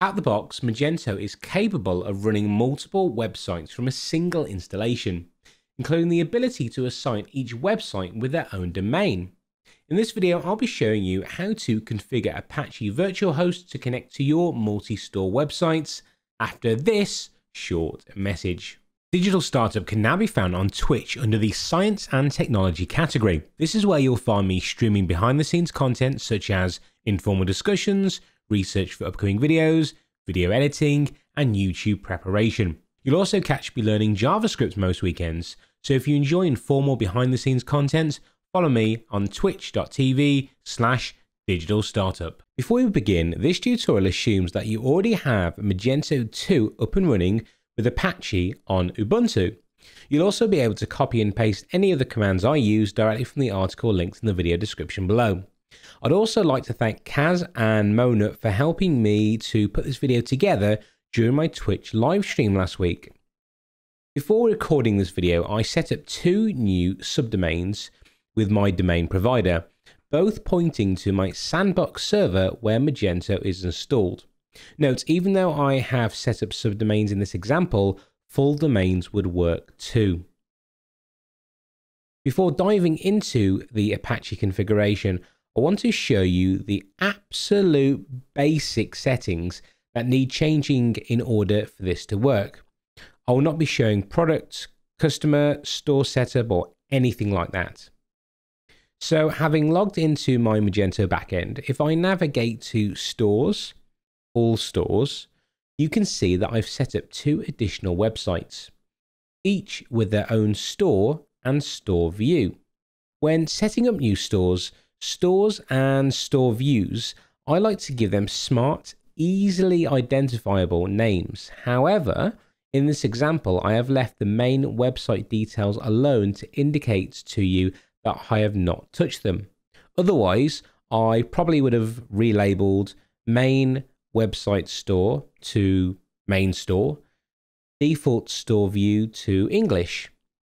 Out the box, Magento is capable of running multiple websites from a single installation, including the ability to assign each website with their own domain. In this video, I'll be showing you how to configure Apache Virtual Host to connect to your multi-store websites after this short message. Digital Startup can now be found on Twitch under the Science and Technology category. This is where you'll find me streaming behind the scenes content such as informal discussions, research for upcoming videos, video editing, and YouTube preparation. You'll also catch me learning JavaScript most weekends, so if you enjoy informal behind the scenes content, follow me on twitch.tv slash digital startup. Before we begin, this tutorial assumes that you already have Magento 2 up and running with Apache on Ubuntu. You'll also be able to copy and paste any of the commands I use directly from the article links in the video description below. I'd also like to thank Kaz and Monut for helping me to put this video together during my Twitch live stream last week. Before recording this video, I set up two new subdomains with my domain provider, both pointing to my sandbox server where Magento is installed. Note, even though I have set up subdomains in this example, full domains would work too. Before diving into the Apache configuration, I want to show you the absolute basic settings that need changing in order for this to work. I will not be showing product, customer, store setup, or anything like that. So having logged into my Magento backend, if I navigate to stores, all stores, you can see that I've set up two additional websites, each with their own store and store view. When setting up new stores, stores and store views, I like to give them smart, easily identifiable names. However, in this example, I have left the main website details alone to indicate to you that I have not touched them. Otherwise, I probably would have relabeled main website store to main store, default store view to English.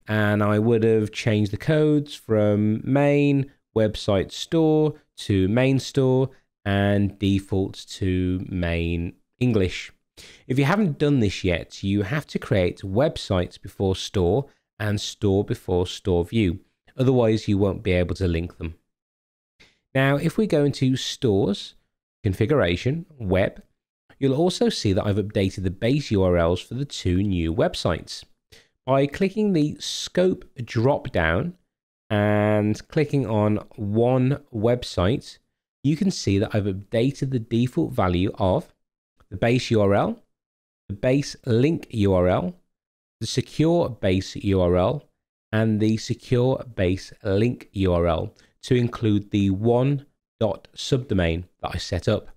And I would have changed the codes from main website store to main store and default to main English. If you haven't done this yet, you have to create websites before store and store before store view. Otherwise, you won't be able to link them. Now, if we go into stores, configuration, web, you'll also see that I've updated the base URLs for the two new websites. By clicking the scope drop down and clicking on one website, you can see that I've updated the default value of the base URL, the base link URL, the secure base URL, and the secure base link URL to include the one dot subdomain that I set up.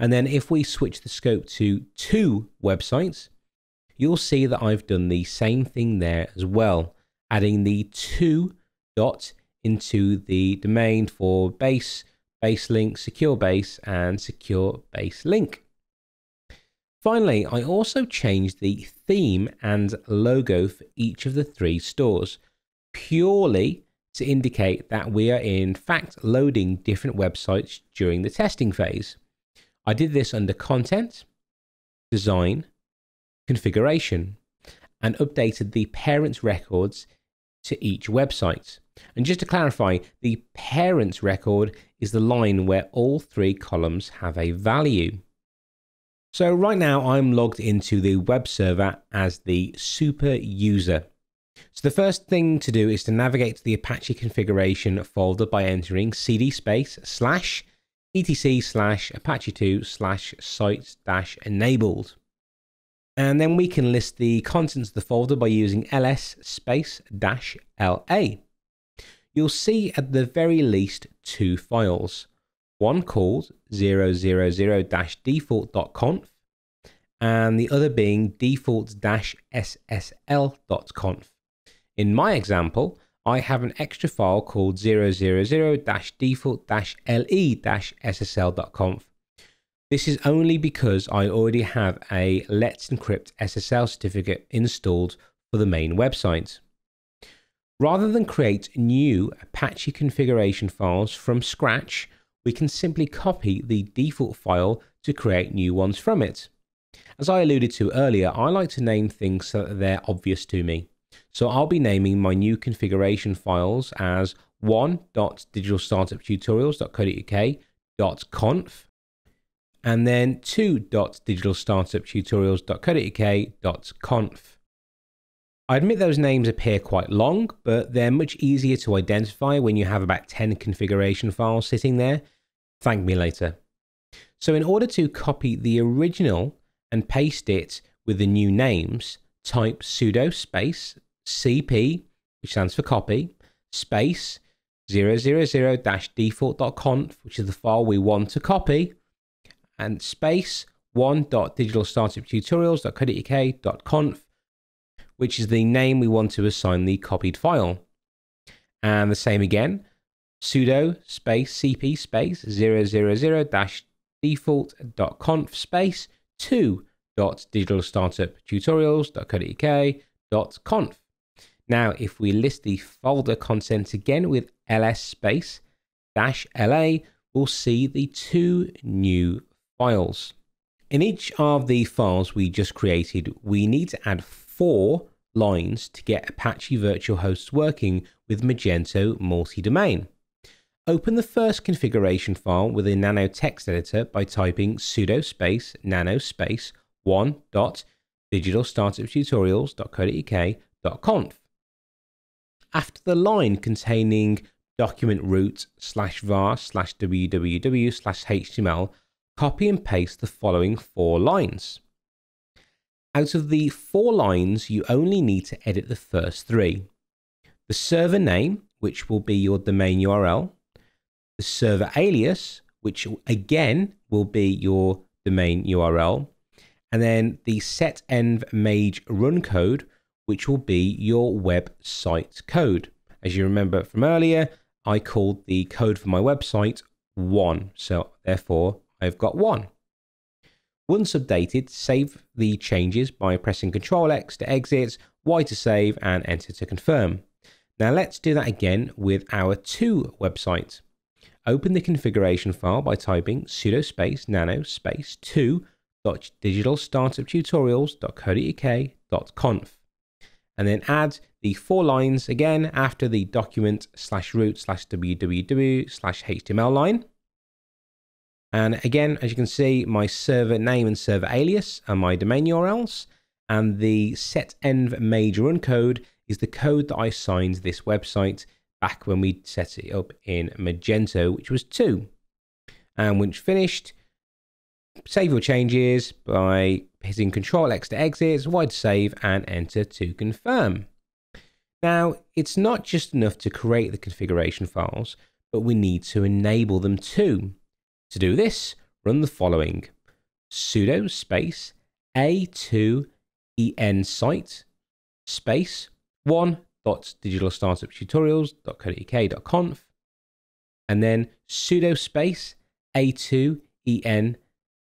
And then if we switch the scope to two websites, you'll see that I've done the same thing there as well, adding the two dot into the domain for base, base link, secure base, and secure base link. Finally, I also changed the theme and logo for each of the three stores, purely to indicate that we are in fact loading different websites during the testing phase. I did this under content, design, configuration, and updated the parents records to each website. And just to clarify, the parents record is the line where all three columns have a value. So right now I'm logged into the web server as the super user. So the first thing to do is to navigate to the Apache configuration folder by entering cd space slash etc slash apache2 slash sites dash enabled. And then we can list the contents of the folder by using ls space dash la. You'll see at the very least two files, one called 000-default.conf and the other being default-ssl.conf. In my example, I have an extra file called 000-default-le-ssl.conf. This is only because I already have a Let's Encrypt SSL certificate installed for the main website. Rather than create new Apache configuration files from scratch, we can simply copy the default file to create new ones from it. As I alluded to earlier, I like to name things so that they're obvious to me. So I'll be naming my new configuration files as one.digitalstartuptutorials.co.uk.conf and then two.digitalstartuptutorials.co.uk.conf. I admit those names appear quite long, but they're much easier to identify when you have about 10 configuration files sitting there. Thank me later. So in order to copy the original and paste it with the new names, type sudo space cp, which stands for copy, space 000-default.conf, which is the file we want to copy, and space 1.digitalstartuptutorials.co.uk.conf, which is the name we want to assign the copied file. And the same again, sudo space cp space 000-default.conf space 2.digitalstartuptutorials.co.uk.conf. Now, if we list the folder contents again with ls space dash la, we'll see the two new files. In each of the files we just created, we need to add four lines to get Apache Virtual Hosts working with Magento multi-domain. Open the first configuration file with a nano text editor by typing sudo space nano space 1 dot digitalstartuptutorials.co.uk.conf. After the line containing document root slash var slash www slash html, copy and paste the following four lines. Out of the four lines, you only need to edit the first three. The server name, which will be your domain URL, the server alias, which again will be your domain URL, and then the set env mage run code, which will be your website code. As you remember from earlier, I called the code for my website one. So therefore, I've got one. Once updated, save the changes by pressing Ctrl X to exit, Y to save, and Enter to confirm. Now let's do that again with our two website. Open the configuration file by typing sudo space nano space 2 digitalstartuptutorials.co.uk.conf and then add the four lines again after the document slash root slash www slash html line and again, as you can see, my server name and server alias are my domain URLs. And the set env mage run code is the code that I signed this website back when we set it up in Magento, which was two. And once finished, save your changes by hitting Control X to exit, to save, and enter to confirm. Now, it's not just enough to create the configuration files, but we need to enable them too. To do this, run the following sudo space a2en site space 1.digitalstartuptutorials.co.uk.conf and then sudo space a2en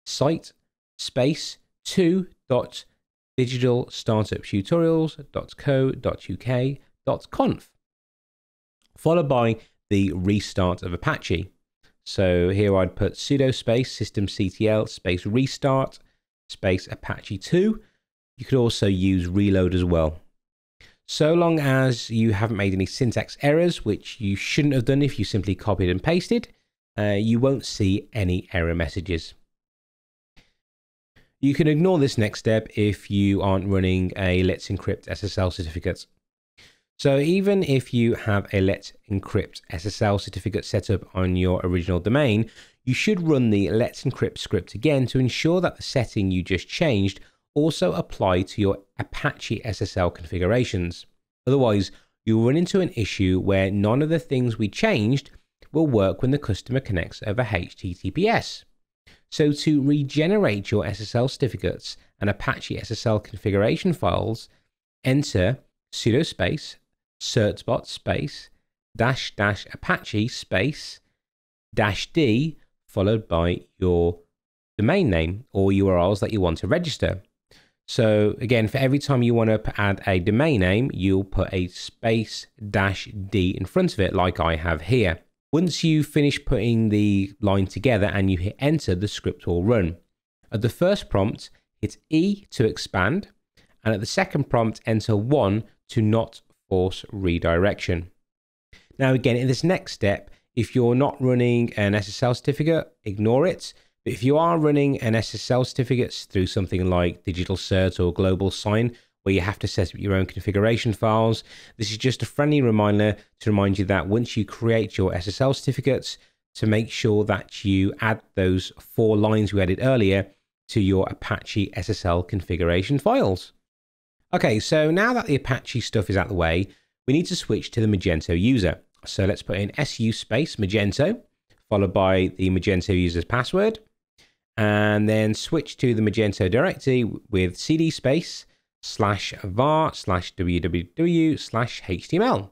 site space 2.digitalstartuptutorials.co.uk.conf followed by the restart of Apache. So here I'd put sudo space systemctl space restart space apache 2. You could also use reload as well. So long as you haven't made any syntax errors, which you shouldn't have done if you simply copied and pasted, uh, you won't see any error messages. You can ignore this next step if you aren't running a Let's Encrypt SSL certificate. So even if you have a Let's Encrypt SSL certificate set up on your original domain, you should run the Let's Encrypt script again to ensure that the setting you just changed also apply to your Apache SSL configurations. Otherwise, you'll run into an issue where none of the things we changed will work when the customer connects over HTTPS. So to regenerate your SSL certificates and Apache SSL configuration files, enter sudo space certbot space dash dash apache space dash d followed by your domain name or URLs that you want to register. So again, for every time you want to add a domain name, you'll put a space dash d in front of it like I have here. Once you finish putting the line together and you hit enter, the script will run. At the first prompt, hit E to expand, and at the second prompt, enter 1 to not force redirection. Now again, in this next step, if you're not running an SSL certificate, ignore it. But if you are running an SSL certificate through something like DigiCert or Global Sign, where you have to set up your own configuration files, this is just a friendly reminder to remind you that once you create your SSL certificates, to make sure that you add those four lines we added earlier to your Apache SSL configuration files. Okay, so now that the Apache stuff is out of the way, we need to switch to the Magento user. So let's put in su space Magento, followed by the Magento user's password, and then switch to the Magento directory with cd space slash var slash www slash html.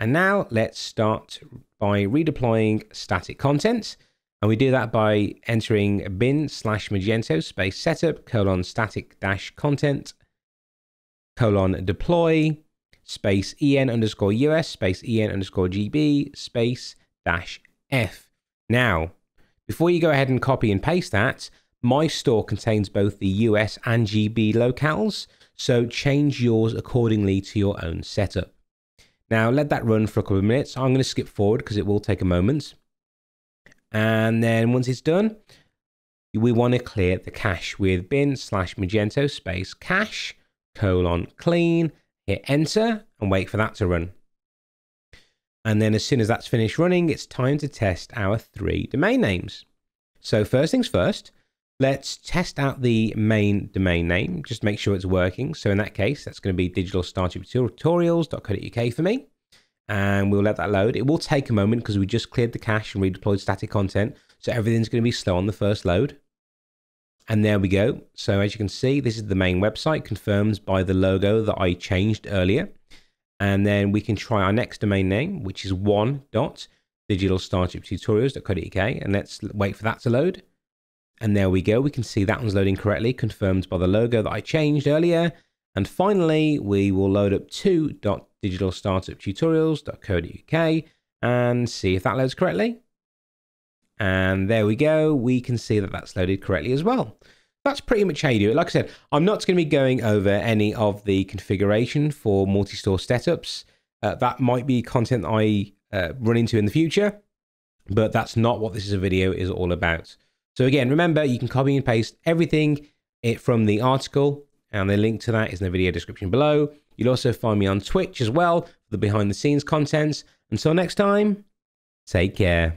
And now let's start by redeploying static content. And we do that by entering bin slash magento space setup colon static dash content colon deploy space en underscore us space en underscore gb space dash f. Now, before you go ahead and copy and paste that, my store contains both the US and GB locales, so change yours accordingly to your own setup. Now let that run for a couple of minutes. I'm going to skip forward because it will take a moment. And then once it's done, we want to clear the cache with bin slash magento space cache colon clean hit enter and wait for that to run. And then as soon as that's finished running, it's time to test our three domain names. So first things first, let's test out the main domain name, just make sure it's working. So in that case, that's going to be digitalstartuptutorials.co.uk for me. And we'll let that load. It will take a moment because we just cleared the cache and redeployed static content. So everything's going to be slow on the first load. And there we go. So as you can see, this is the main website confirmed by the logo that I changed earlier. And then we can try our next domain name, which is one dot. And let's wait for that to load. And there we go. We can see that one's loading correctly, confirmed by the logo that I changed earlier. And finally, we will load up to digitalstartuptutorials.co.uk and see if that loads correctly. And there we go. We can see that that's loaded correctly as well. That's pretty much how you do it. Like I said, I'm not going to be going over any of the configuration for multi-store setups. Uh, that might be content I uh, run into in the future, but that's not what this is a video is all about. So again, remember, you can copy and paste everything it from the article, and the link to that is in the video description below. You'll also find me on Twitch as well for the behind the scenes contents. Until next time, take care.